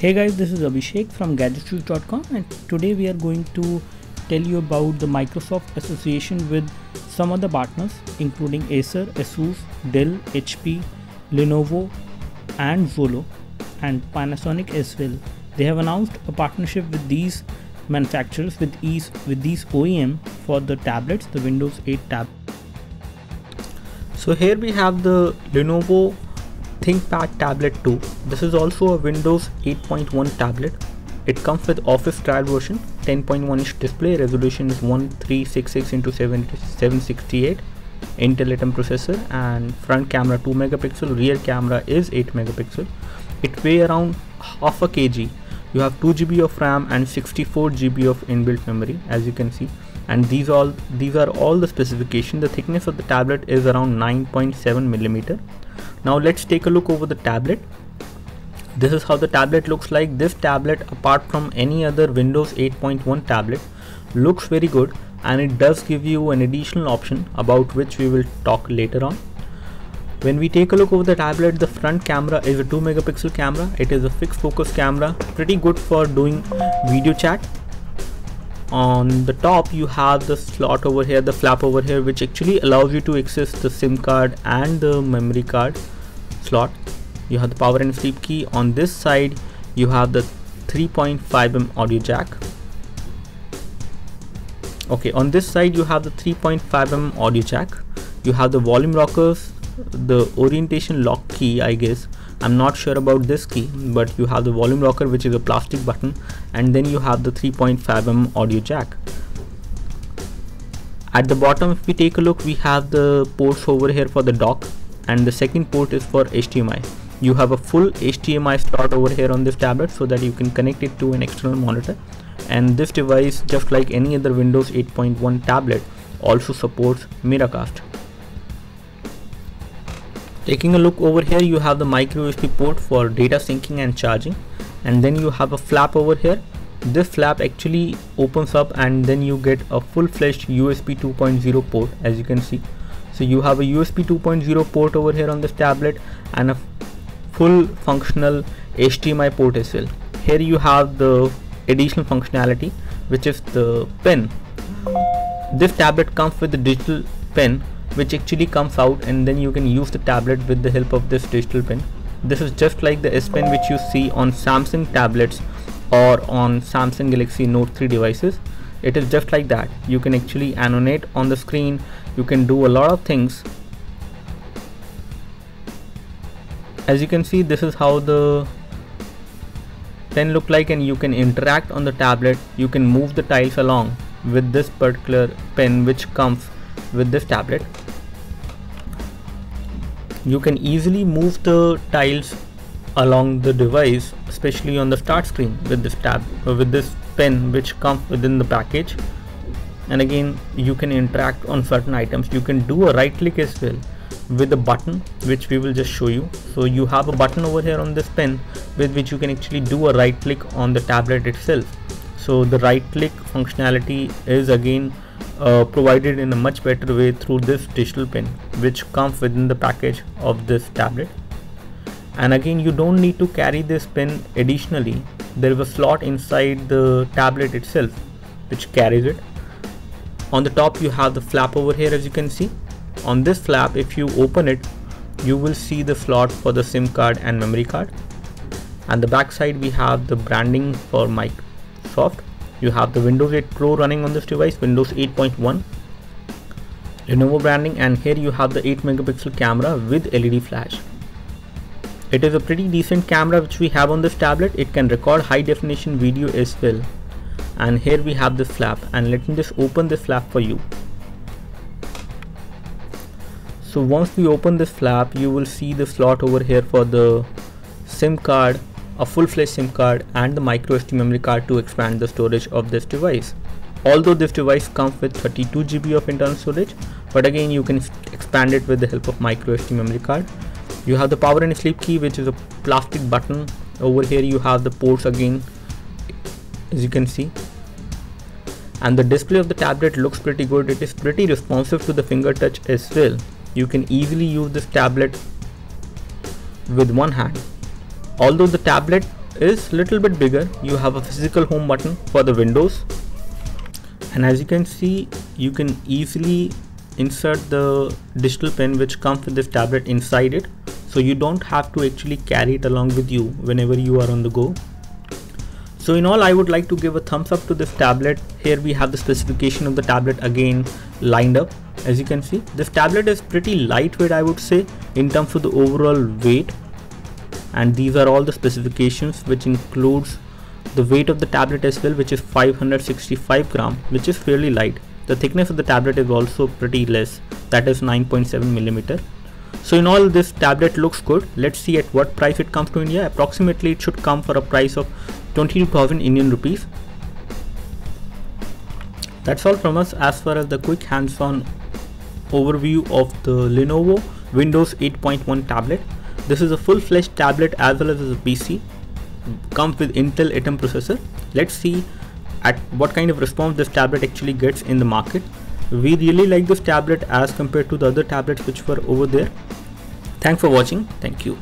Hey guys, this is Abhishek from gadgetstouse.com and today we are going to tell you about the Microsoft association with some other partners including Acer, Asus, Dell, HP, Lenovo and Xolo and Panasonic as well. They have announced a partnership with these manufacturers with ease with these OEM for the tablets, the Windows 8 tab. So here we have the Lenovo ThinkPad Tablet 2. This is also a Windows 8.1 tablet. It comes with Office trial version, 10.1 inch display, resolution is 1366 into 768, Intel Atom processor and front camera 2 megapixel, rear camera is 8 megapixel. It weigh around half a kg. You have 2 GB of RAM and 64 GB of inbuilt memory as you can see and these all these are all the specification. The thickness of the tablet is around 9.7 millimeter. Now let's take a look over the tablet. This is how the tablet looks like. This tablet apart from any other windows 8.1 tablet looks very good and it does give you an additional option about which we will talk later on. When we take a look over the tablet the front camera is a 2 megapixel camera. It is a fixed focus camera pretty good for doing video chat on the top you have the slot over here the flap over here which actually allows you to access the sim card and the memory card slot. You have the power and sleep key. On this side you have the 3.5mm audio jack. Okay on this side you have the 3.5mm audio jack. You have the volume rockers the orientation lock key I guess I'm not sure about this key but you have the volume rocker which is a plastic button and then you have the 3.5mm audio jack. At the bottom if we take a look we have the ports over here for the dock and the second port is for HDMI you have a full HDMI slot over here on this tablet so that you can connect it to an external monitor. And this device just like any other Windows 8.1 tablet also supports Miracast Taking a look over here you have the micro USB port for data syncing and charging and then you have a flap over here. This flap actually opens up and then you get a full-fledged USB 2.0 port as you can see. So you have a USB 2.0 port over here on this tablet and a full functional HDMI port as well. Here you have the additional functionality which is the pen. This tablet comes with a digital pen which actually comes out and then you can use the tablet with the help of this digital pen this is just like the S Pen which you see on Samsung tablets or on Samsung Galaxy Note 3 devices. It is just like that. You can actually annotate on the screen. You can do a lot of things. As you can see this is how the pen look like and you can interact on the tablet. You can move the tiles along with this particular pen which comes with this tablet you can easily move the tiles along the device especially on the start screen with this tab uh, with this pen which comes within the package. And again you can interact on certain items. You can do a right click as well with a button which we will just show you. So you have a button over here on this pen with which you can actually do a right click on the tablet itself. So the right click functionality is again uh, provided in a much better way through this digital pin which comes within the package of this tablet. And again you don't need to carry this pin additionally. There is a slot inside the tablet itself which carries it. On the top you have the flap over here as you can see. On this flap if you open it you will see the slot for the sim card and memory card. And the back side we have the branding for Microsoft you have the Windows 8 Pro running on this device Windows 8.1 Lenovo branding and here you have the 8 megapixel camera with LED flash. It is a pretty decent camera which we have on this tablet. It can record high definition video as well. And here we have this flap and let me just open this flap for you. So once we open this flap you will see the slot over here for the SIM card a full-fledged SIM card and the micro SD memory card to expand the storage of this device. Although this device comes with 32 GB of internal storage, but again you can expand it with the help of micro SD memory card. You have the power and sleep key which is a plastic button. Over here you have the ports again as you can see. And the display of the tablet looks pretty good. It is pretty responsive to the finger touch as well. You can easily use this tablet with one hand although the tablet is little bit bigger you have a physical home button for the windows. And as you can see you can easily insert the digital pen which comes with this tablet inside it. So you don't have to actually carry it along with you whenever you are on the go. So in all I would like to give a thumbs up to this tablet. Here we have the specification of the tablet again lined up. As you can see this tablet is pretty lightweight I would say in terms of the overall weight and these are all the specifications which includes the weight of the tablet as well which is 565 gram which is fairly light. The thickness of the tablet is also pretty less. That is 9.7 millimeter. So in all this tablet looks good. Let's see at what price it comes to India. Approximately it should come for a price of 22,000 Indian rupees. That's all from us as far as the quick hands-on overview of the Lenovo Windows 8.1 tablet. This is a full-fledged tablet as well as a PC. Comes with Intel Atom processor. Let's see at what kind of response this tablet actually gets in the market. We really like this tablet as compared to the other tablets which were over there. Thanks for watching. Thank you.